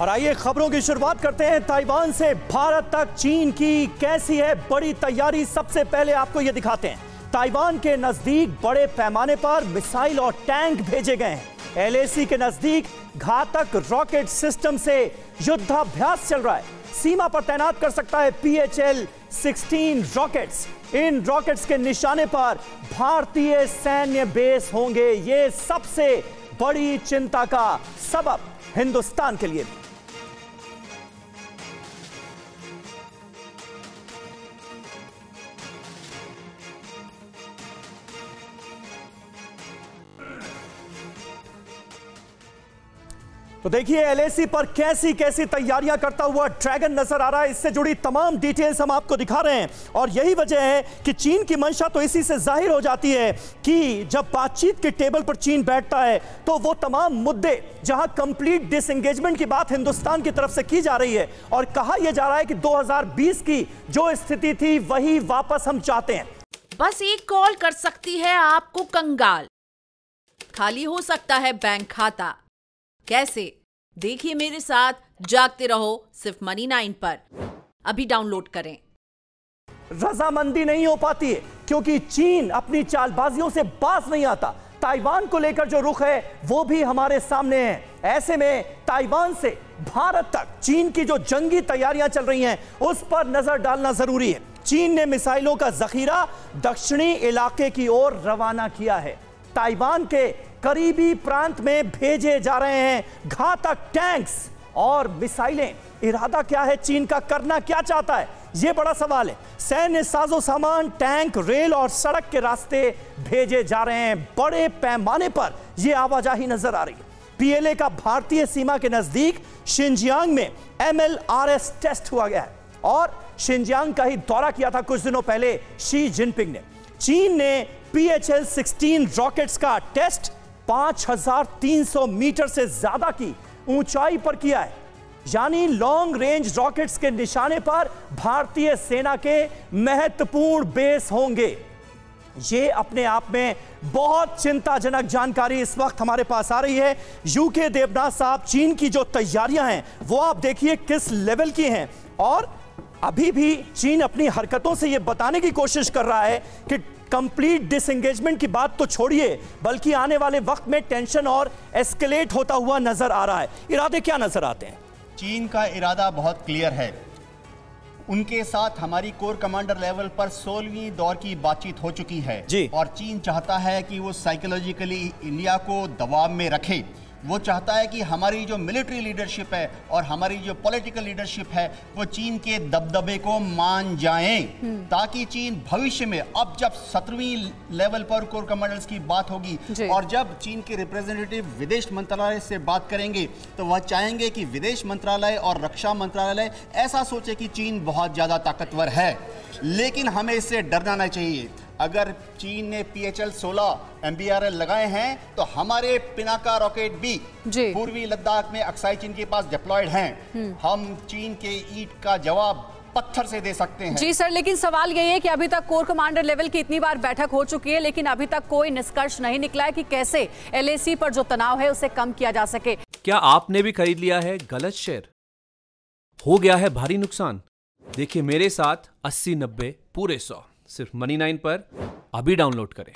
और आइए खबरों की शुरुआत करते हैं। ताइवान से भारत तक चीन की कैसी है बड़ी तैयारी? सबसे पहले आपको यह दिखाते हैं। ताइवान के नज़दीक बड़े पैमाने पर मिसाइल और टैंक भेजे गए हैं। एलएसी के नज़दीक घातक रॉकेट सिस्टम से युद्धाभ्यास चल रहा है। सीमा पर तैनात कर सकता है पीएचएल 16 रॉकेट्स। इन रॉकेट्स के निशाने पर भारतीय सैन्य बेस होंगे। ये सबसे बड़ी चिंता का सबब हिंदुस्तान के लिए भी। तो देखिए एलएसी पर कैसी कैसी तैयारियाँ करता हुआ ड्रैगन नज़र आ रहा है। इससे जुड़ी तमाम डिटेल्स हम आपको दिखा रहे हैं। और यही वजह है कि चीन की मंशा तो इसी से ज़ाहिर हो जाती है कि जब बातचीत के टेबल पर चीन बैठता है तो वो तमाम मुद्दे, जहाँ कंप्लीट डिसंगेजमेंट की बात हिंदुस्तान की तरफ़ से की जा रही है। और कहा यह जा रहा है कि दो हज़ार बीस की जो स्थिति थी, वही वापस हम चाहते हैं। बस एक कॉल कर सकती है आपको कंगाल। खाली हो सकता है बैंक खाता। कैसे? देखिए मेरे साथ, जागते रहो, सिर्फ़ मनी नाइन पर। अभी डाउनलोड करें। रजामंदी नहीं हो पाती है, क्योंकि चीन अपनी चालबाजियों से बाज नहीं आता। ताइवान को लेकर जो रुख है, वो भी हमारे सामने है। ऐसे में ताइवान से भारत तक चीन की जो जंगी तैयारियाँ चल रही हैं, उस पर नज़र डालना ज़रूरी है। चीन ने मिसाइलों का जखीरा दक्षिणी इलाके की ओर रवाना किया है। ताइवान के करीबी प्रांत में भेजे जा रहे हैं घातक टैंक्स और मिसाइलें। इरादा क्या है? चीन का करना क्या चाहता है? यह बड़ा सवाल है। सैन्य साजो सामान, टैंक, रेल और सड़क के रास्ते भेजे जा रहे हैं। बड़े पैमाने पर यह आवाजाही नज़र आ रही है। पीएलए का भारतीय सीमा के नज़दीक शिंजियांग में एमएलआरएस टेस्ट हुआ गया है और शिंजियांग का ही दौरा किया था कुछ दिनों पहले शी जिनपिंग ने। चीन ने पीएचएल 16 रॉकेट्स का टेस्ट 5,300 मीटर से ज़्यादा की ऊंचाई पर किया है। यानी लॉन्ग रेंज रॉकेट्स के निशाने पर भारतीय सेना के महत्वपूर्ण बेस होंगे। ये अपने आप में बहुत चिंताजनक जानकारी इस वक्त हमारे पास आ रही है। यूके देवनाथ साहब चीन की जो तैयारियाँ हैं वो आप देखिए किस लेवल की हैं। और अभी भी चीन अपनी हरकतों से यह बताने की कोशिश कर रहा है कि कंप्लीट डिसएंगेजमेंट की बात तो छोड़िए बल्कि आने वाले वक्त में टेंशन और एस्केलेट होता हुआ नज़र आ रहा है। इरादे क्या नज़र आते हैं? चीन का इरादा बहुत क्लियर है। उनके साथ हमारी कोर कमांडर लेवल पर सोलहवीं दौर की बातचीत हो चुकी है। जी। और चीन चाहता है कि वो साइकोलॉजिकली इंडिया को दबाव में रखे। वो चाहता है कि हमारी जो मिलिट्री लीडरशिप है और हमारी जो पॉलिटिकल लीडरशिप है वो चीन के दबदबे को मान जाएँ। ताकि चीन भविष्य में अब जब सत्रहवीं लेवल पर कोर कमांडर्स की बात होगी और जब चीन के रिप्रेजेंटेटिव विदेश मंत्रालय से बात करेंगे तो वह चाहेंगे कि विदेश मंत्रालय और रक्षा मंत्रालय ऐसा सोचे कि चीन बहुत ज़्यादा ताकतवर है। लेकिन हमें इससे डरना नहीं चाहिए। अगर चीन ने पी एच एल सोलह एम बी आर एल लगाए हैं तो हमारे पिनाका रॉकेट भी पूर्वी लद्दाख में अक्साई चीन के पास डिप्लॉयड हैं। हम्म। हम चीन के ईट का जवाब पत्थर से दे सकते हैं। जी सर लेकिन सवाल यही है कि अभी तक कोर कमांडर लेवल की इतनी बार बैठक हो चुकी है लेकिन अभी तक कोई निष्कर्ष नहीं निकला है कि कैसे एलएसी पर जो तनाव है उसे कम किया जा सके। क्या आपने भी खरीद लिया है गलत शेयर? हो गया है भारी नुकसान। देखिए मेरे साथ अस्सी नब्बे पूरे सौ। सिर्फ़ मनी नाइन पर अभी डाउनलोड करें।